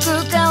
took out